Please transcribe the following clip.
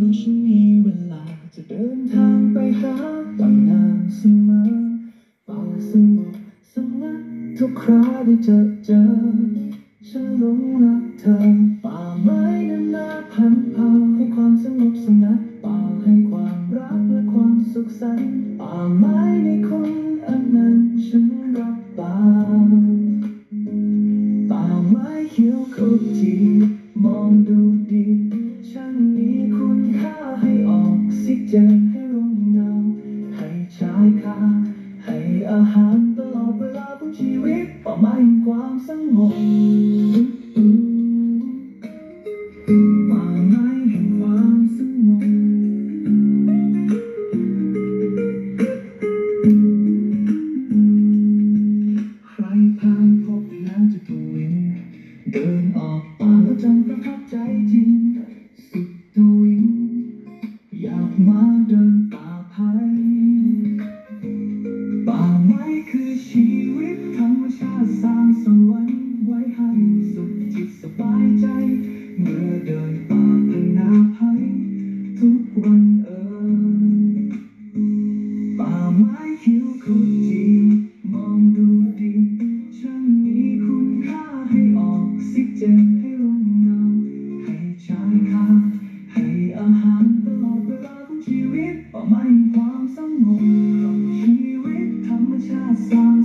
เมื่อฉันมีเวลาจะเดินทางไปหาต่างนานเสมอป่าสงบสงัดทุกคราได้เจอเจอ ฉันหลงรักเธอ ป่าไม้นานาพันเผาให้ความสงบสงัดป่าให้ความรักและความสุขสันต์ป่าไม้ในค ให้ออกซิเจนให้ร่มเงาให้ชายคาให้อาหารตลอดเวลาของชีวิตป่าไม้แห่งความสงบป่าไม้แห่งความสงบใครผ่านพบแล้วจะทวินเดินออก ทุกวันเอ่ยป่าไม้เขียวขจีมองดูดีฉันมีคุณค่าให้ออกซิเจนให้ร่มเงาให้ชายคาให้อาหารตลอดเวลาของชีวิตป่าไม้แห่งความสงบของชีวิตธรรมชาติสร้าง